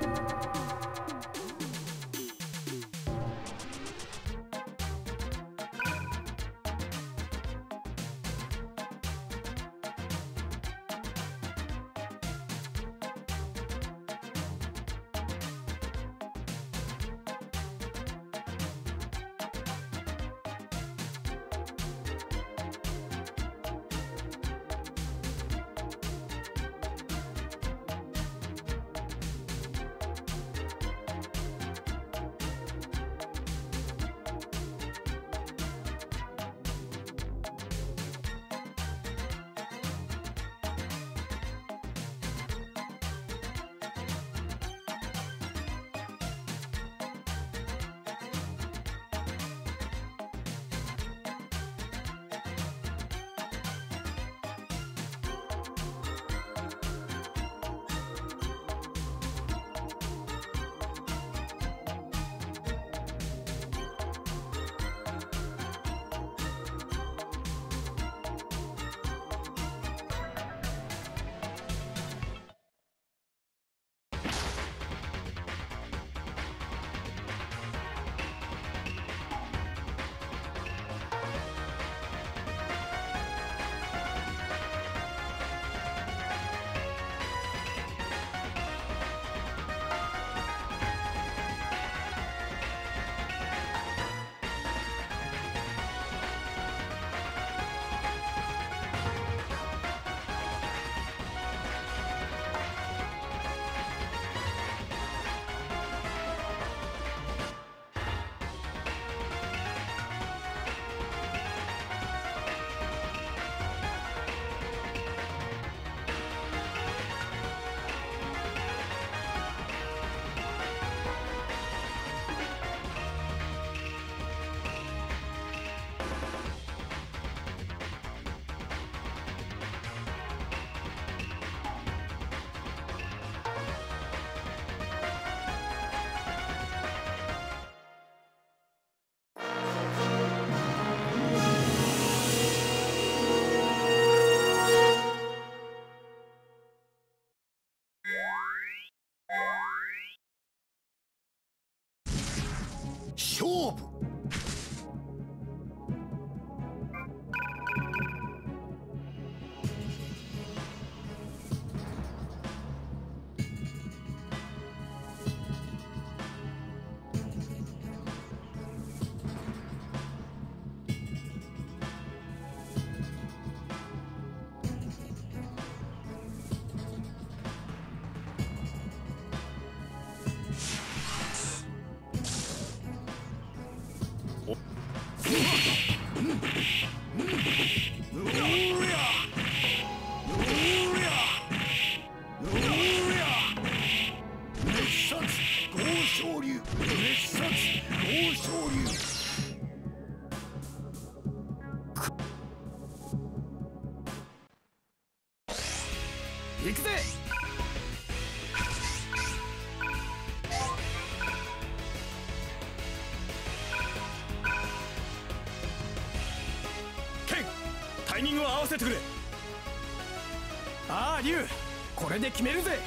勝負行くぜケンタイミングを合わせてくれ。ああ竜これで決めるぜ。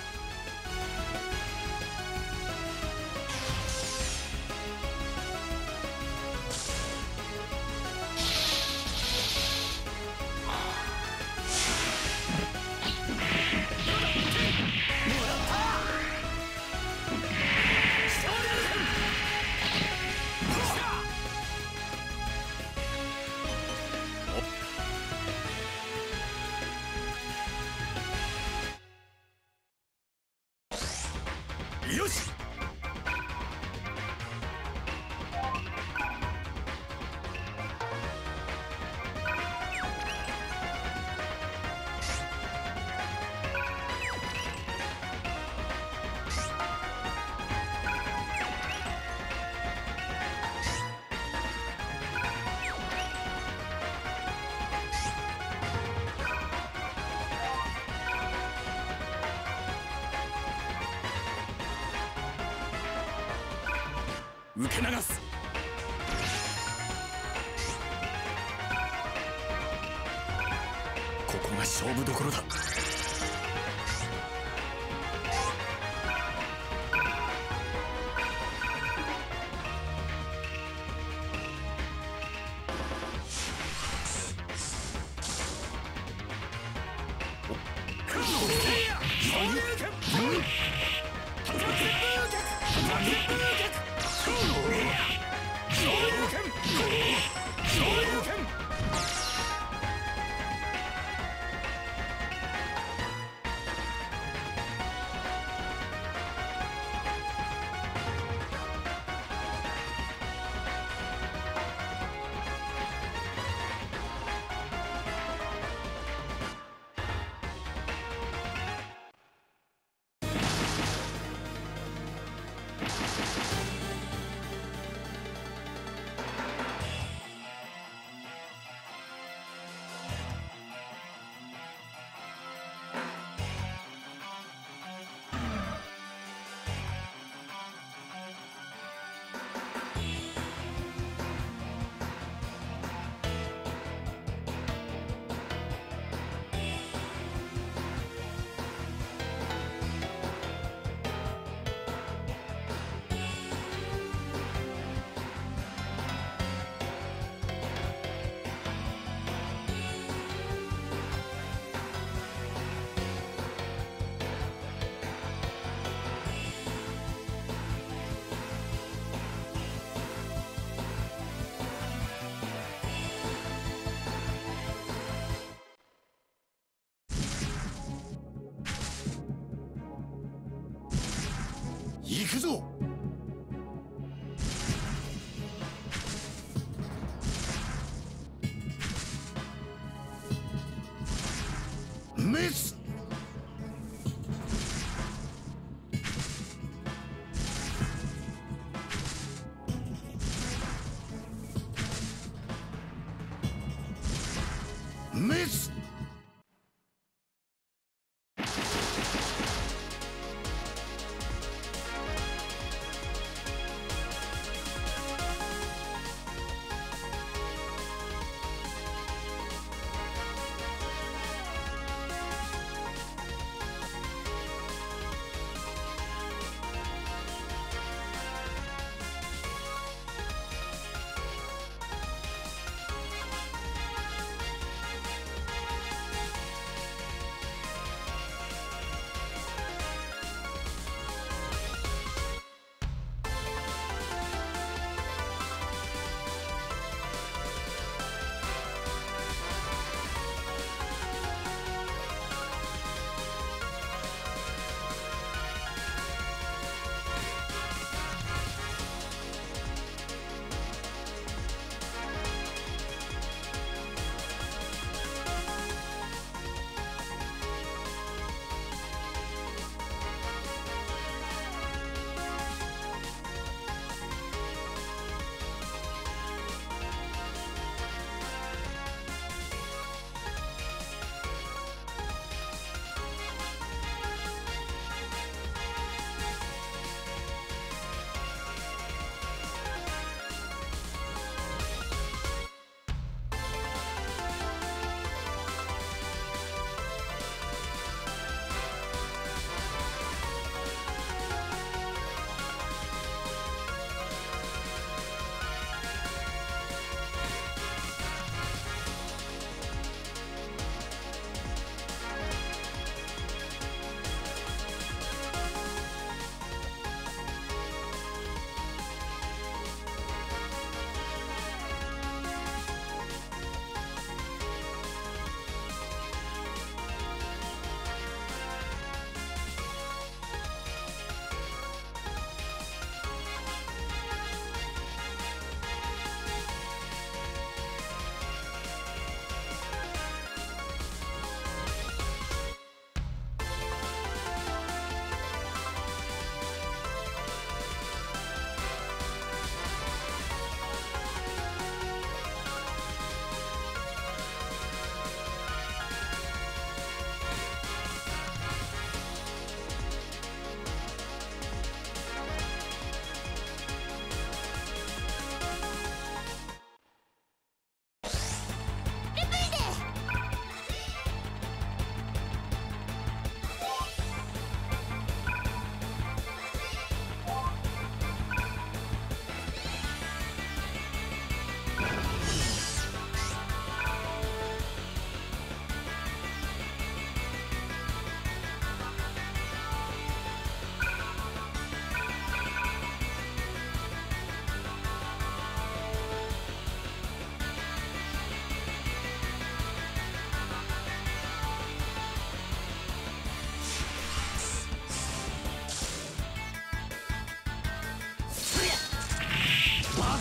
トトロキャップ!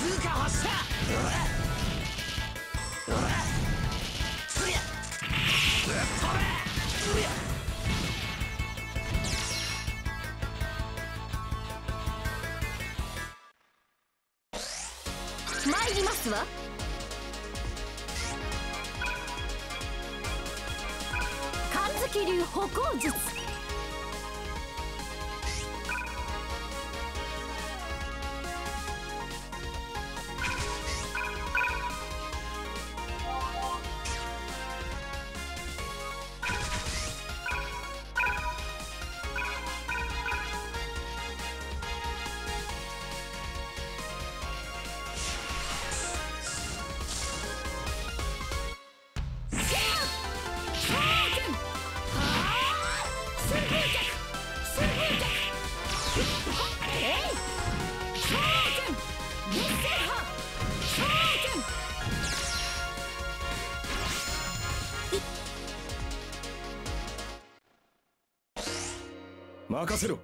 ズーカ発射 casero.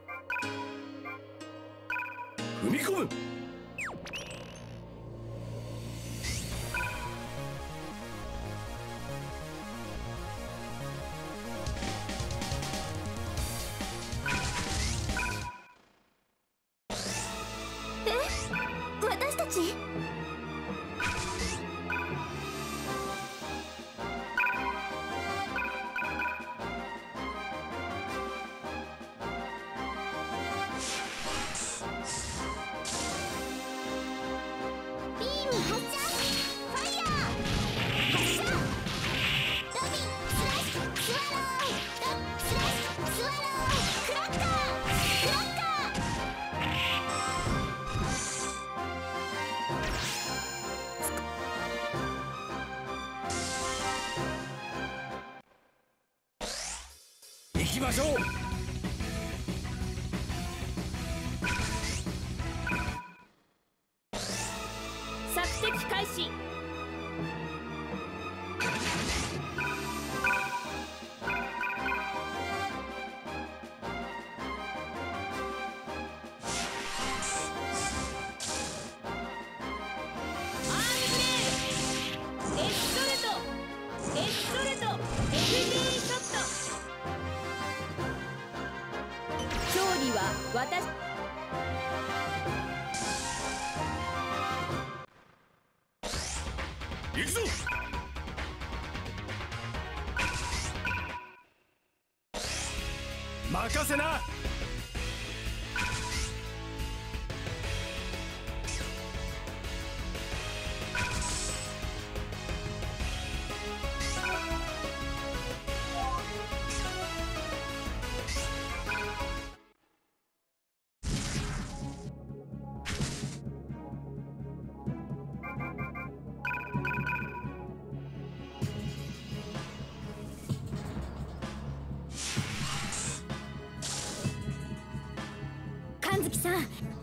さん。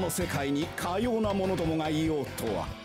の世界にかようなのどもがいようとは。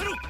せろ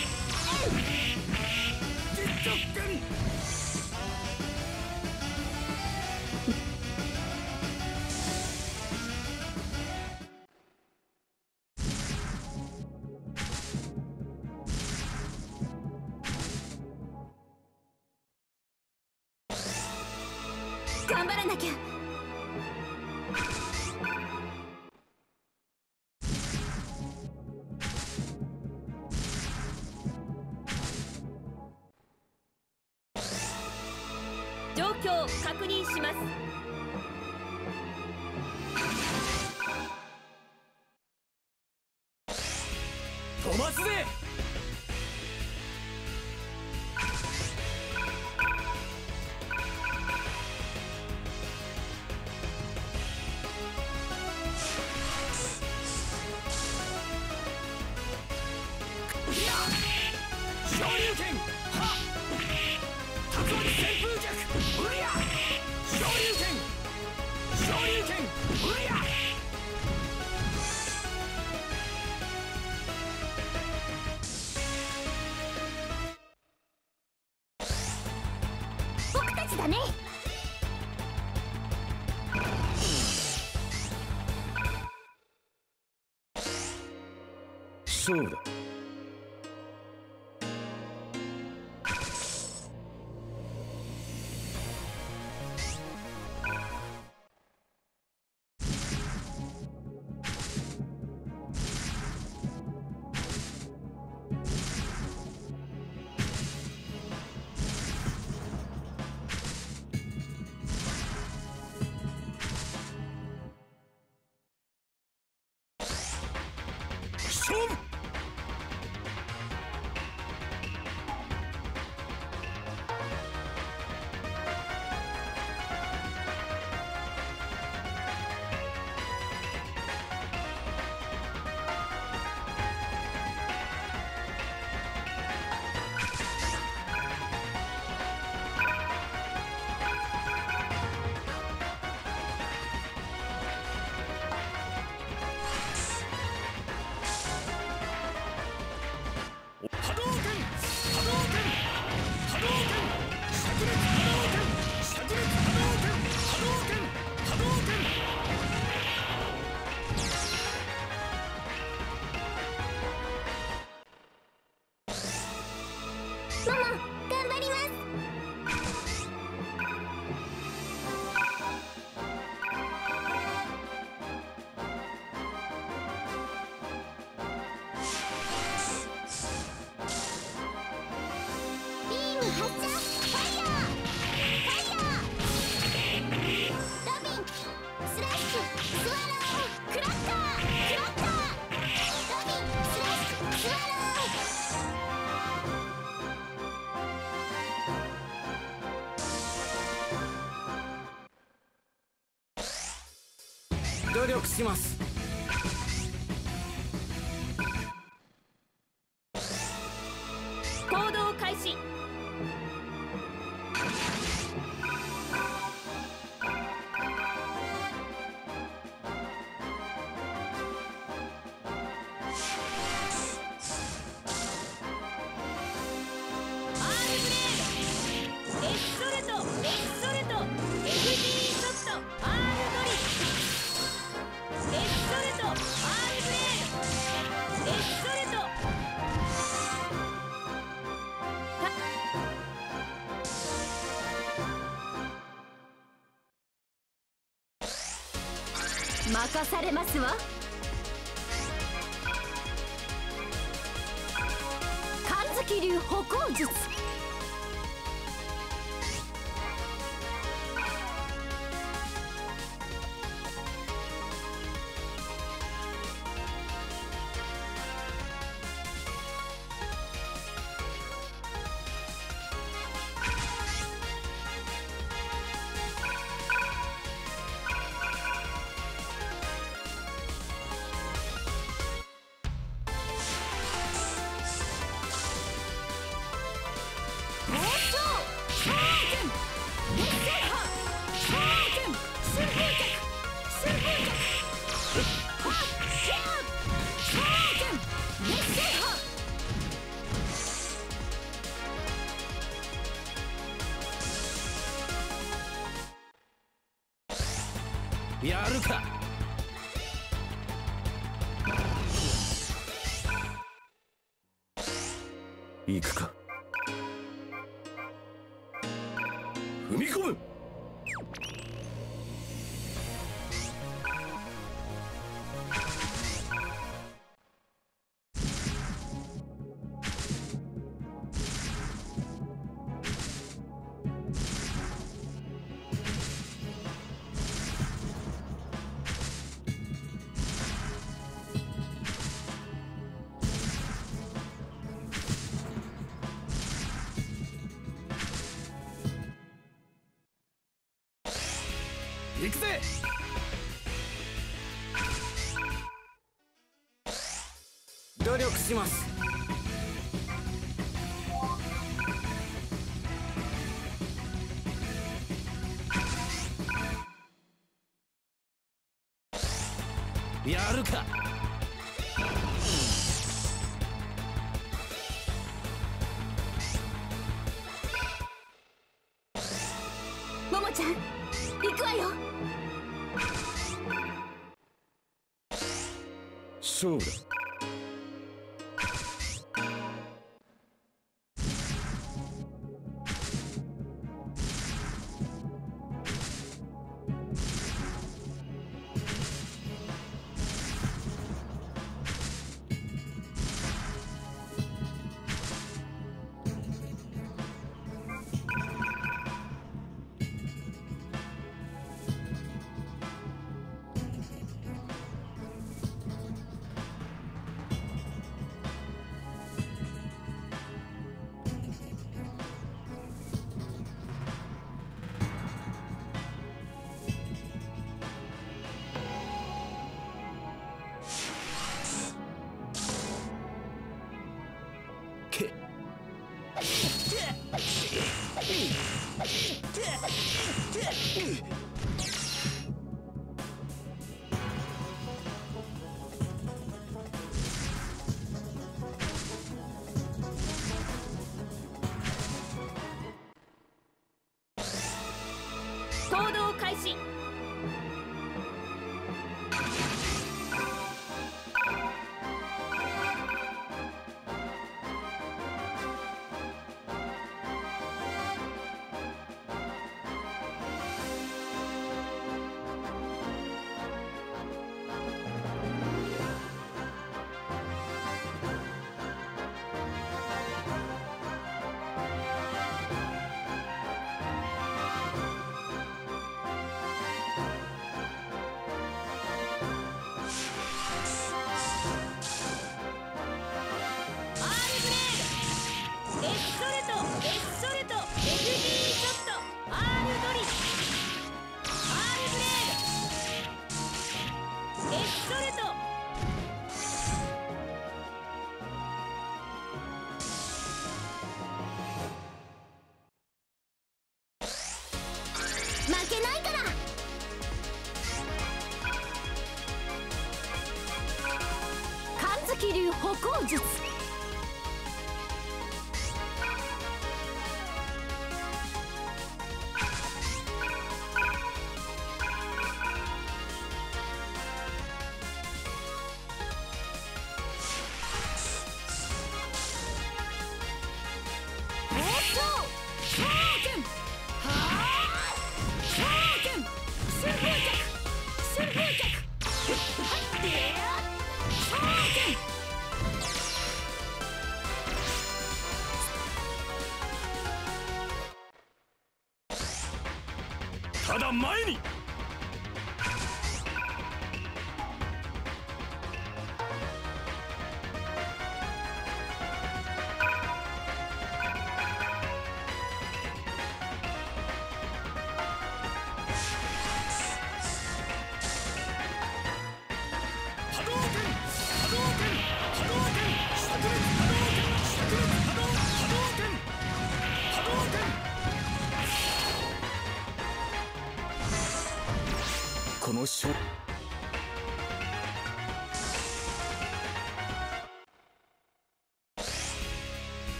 absurda. します。かされますわ。神月流歩行術。します。そうだ。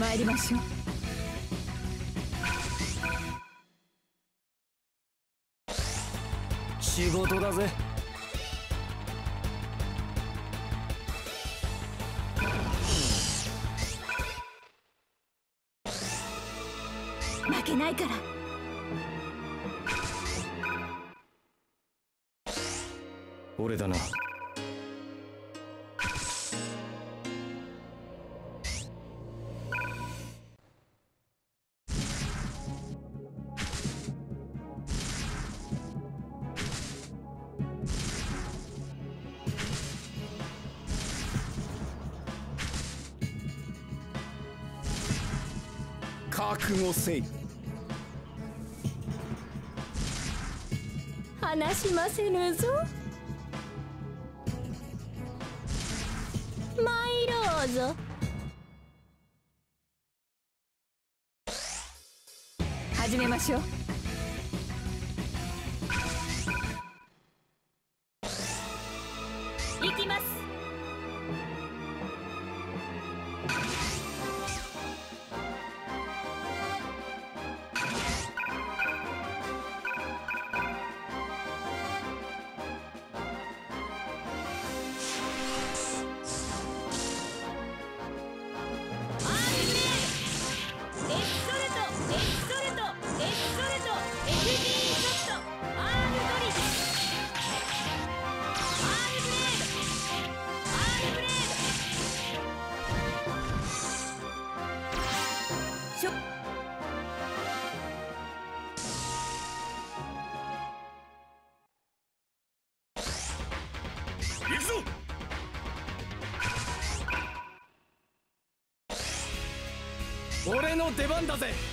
参りましょう。はせいしませぬぞ。参ろうぞ。始めましょう。俺の出番だぜ。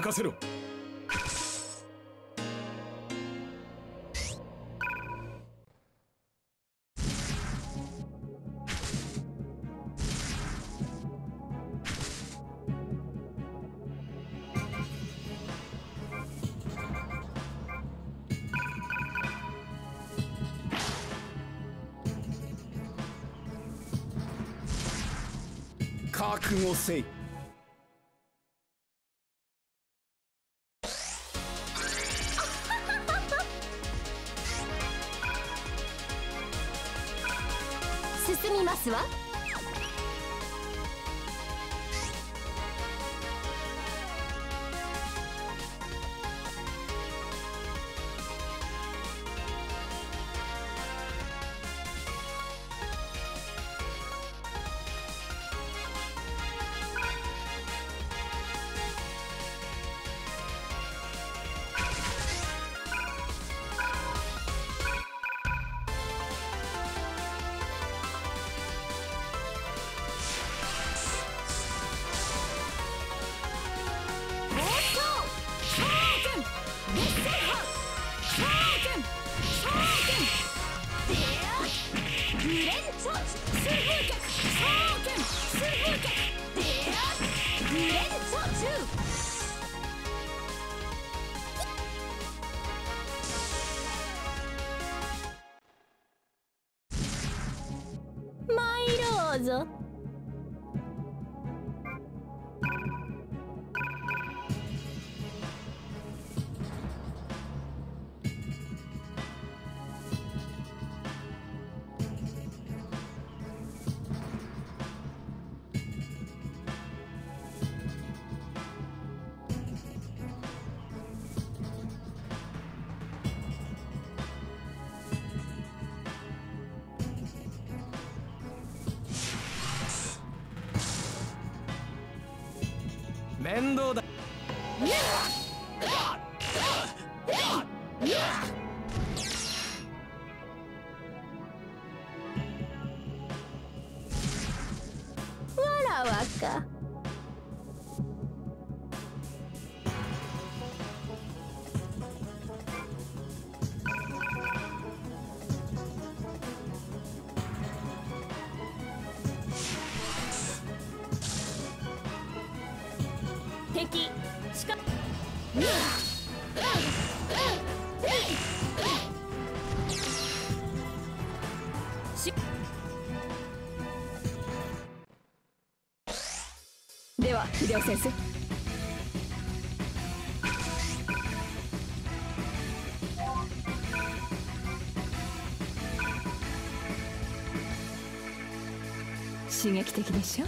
任せろ。覚悟せい。しでは秀夫先生。刺激的でしょ？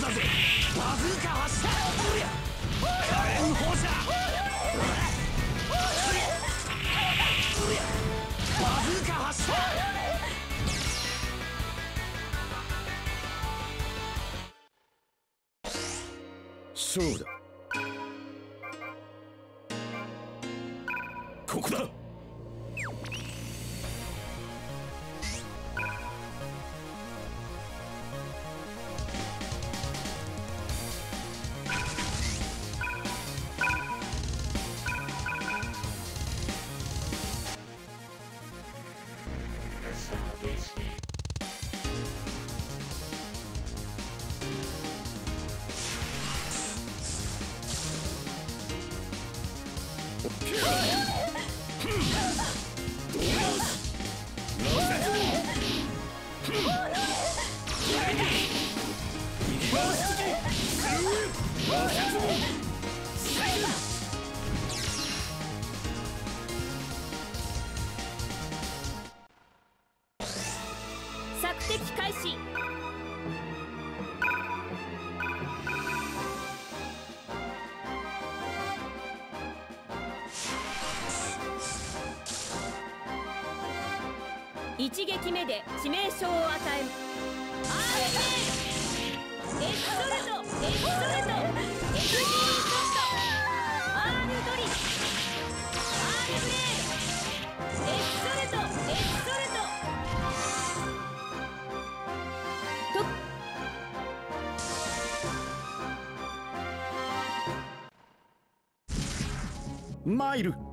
だぜ。バズーカ発射。索敵開始。一撃目で致命傷を与える。エクソルトエクソルト。マイル。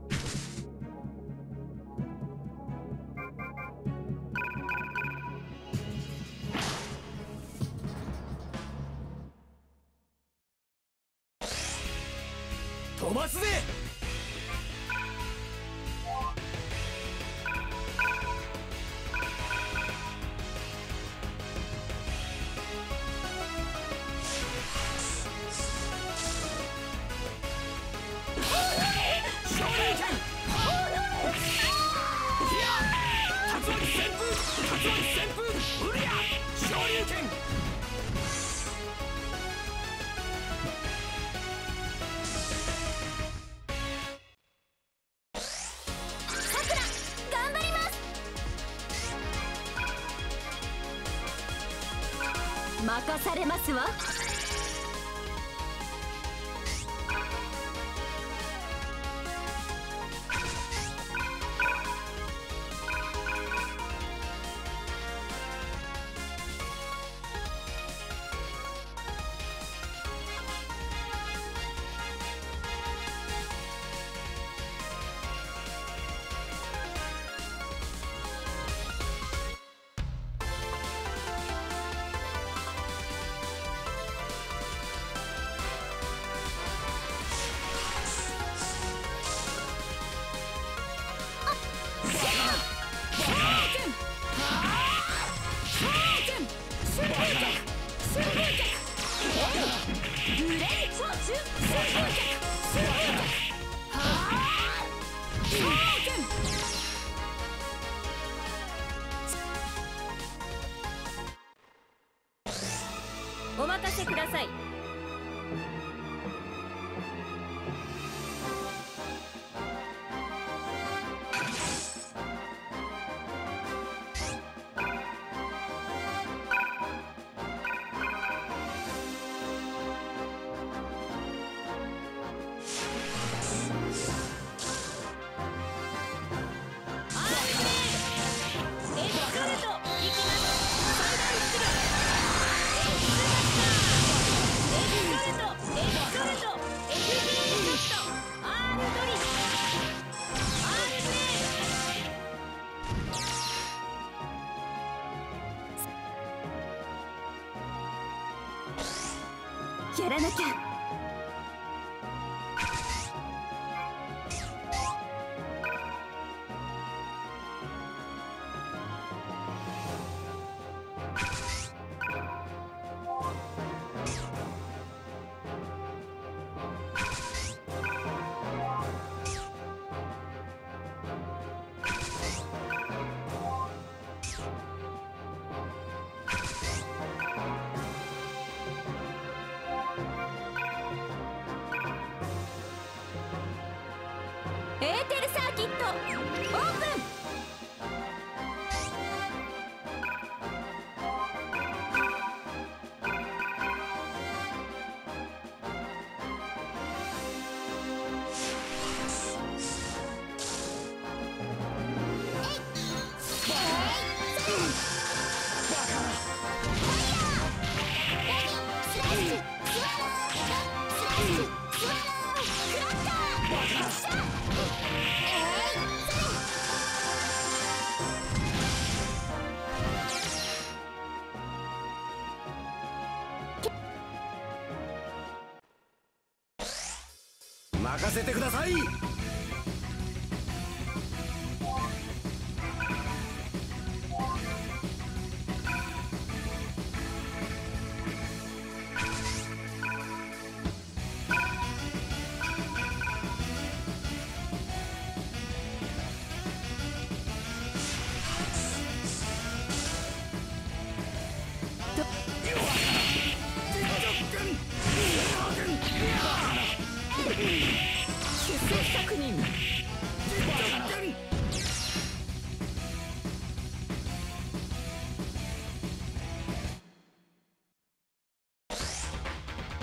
なきゃ。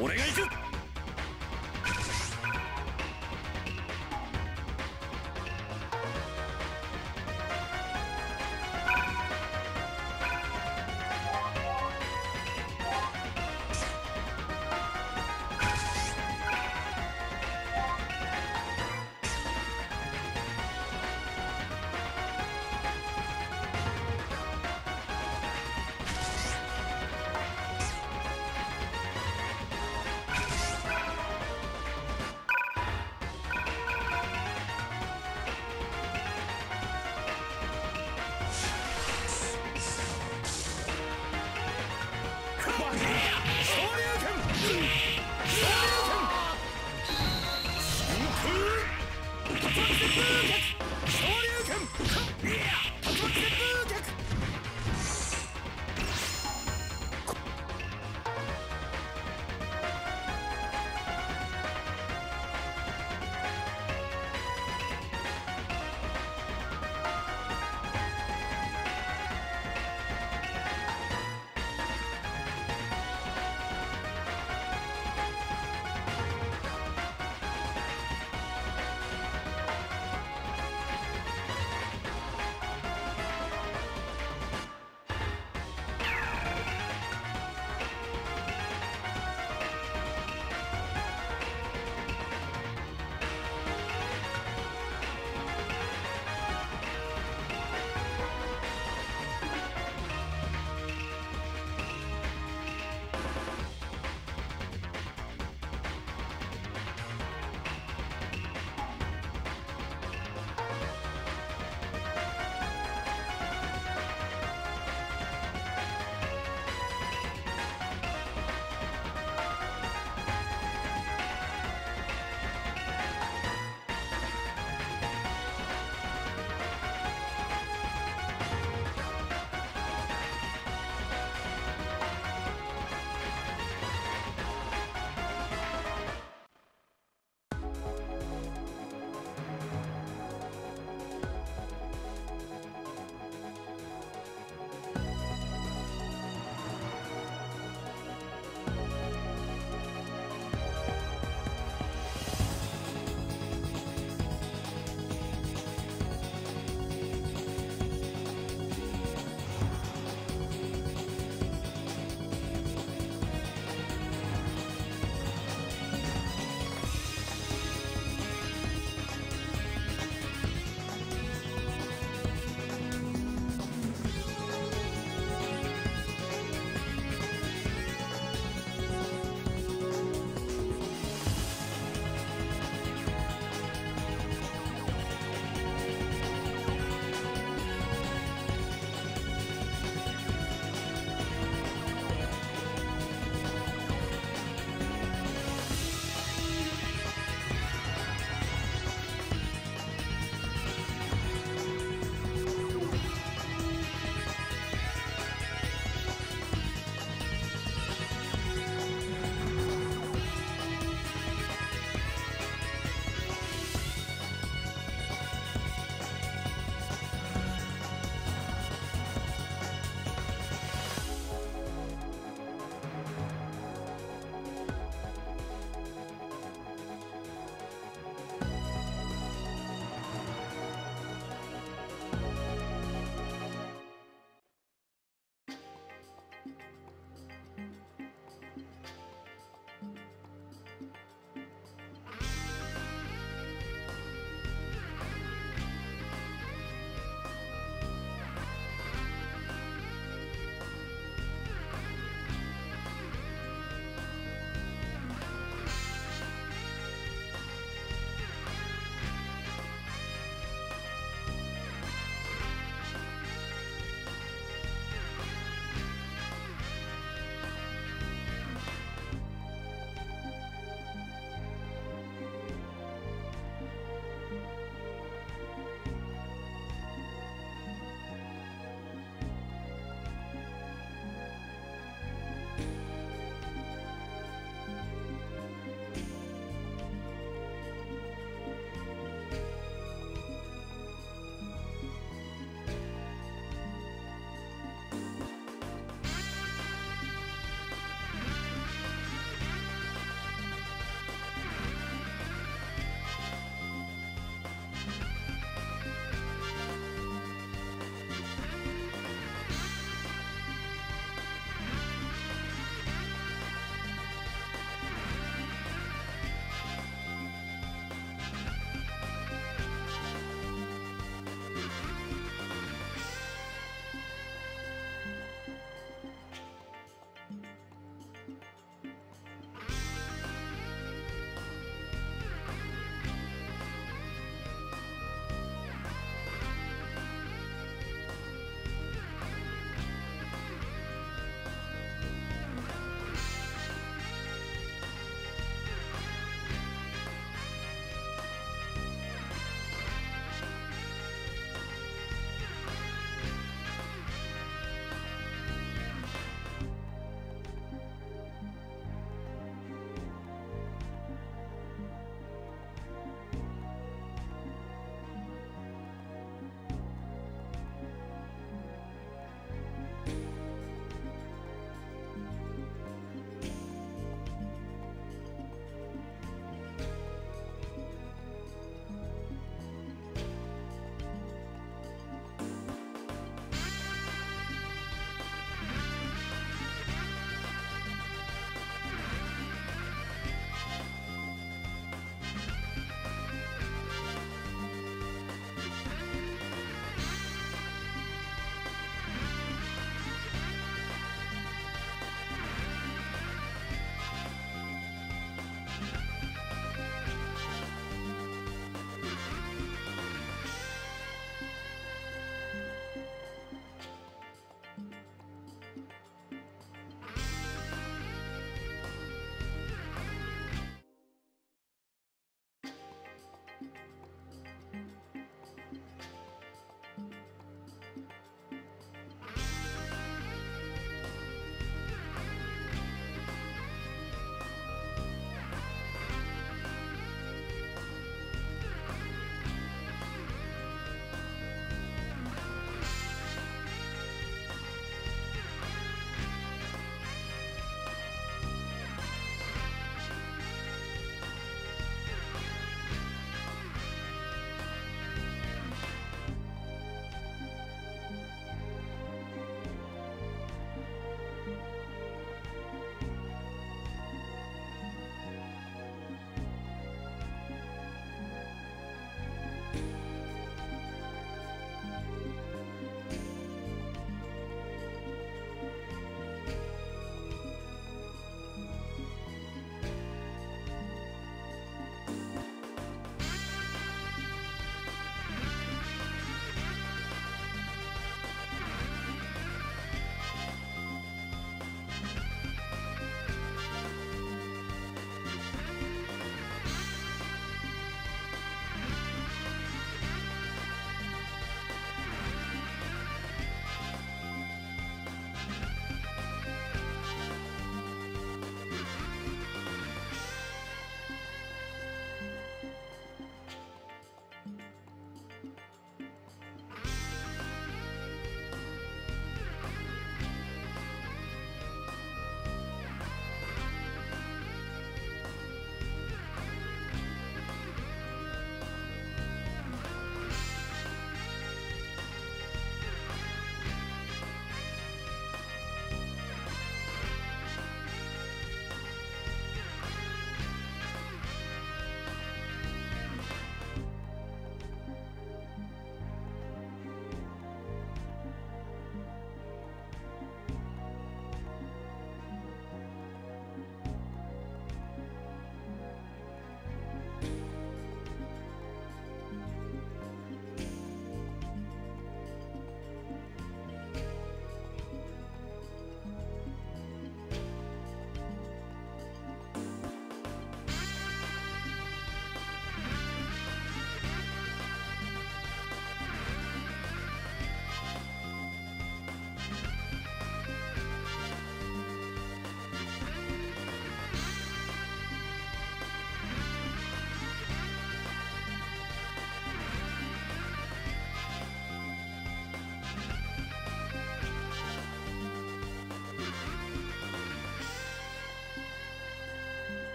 俺が行く